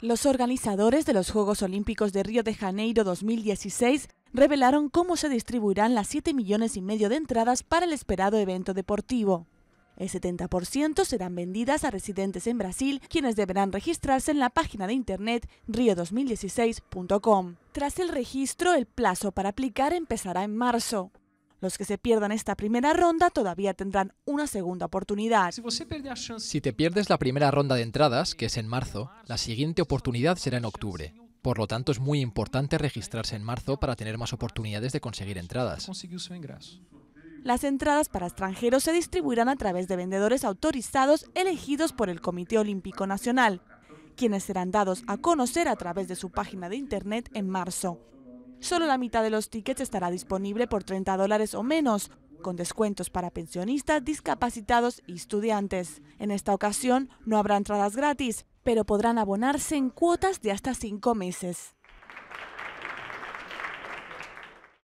Los organizadores de los Juegos Olímpicos de Río de Janeiro 2016 revelaron cómo se distribuirán las 7 millones y medio de entradas para el esperado evento deportivo. El 70% serán vendidas a residentes en Brasil, quienes deberán registrarse en la página de internet rio2016.com. Tras el registro, el plazo para aplicar empezará en marzo. Los que se pierdan esta primera ronda todavía tendrán una segunda oportunidad. Si te pierdes la primera ronda de entradas, que es en marzo, la siguiente oportunidad será en octubre. Por lo tanto, es muy importante registrarse en marzo para tener más oportunidades de conseguir entradas. Las entradas para extranjeros se distribuirán a través de vendedores autorizados elegidos por el Comité Olímpico Nacional, quienes serán dados a conocer a través de su página de internet en marzo. Solo la mitad de los tickets estará disponible por 30 dólares o menos, con descuentos para pensionistas, discapacitados y estudiantes. En esta ocasión no habrá entradas gratis, pero podrán abonarse en cuotas de hasta cinco meses.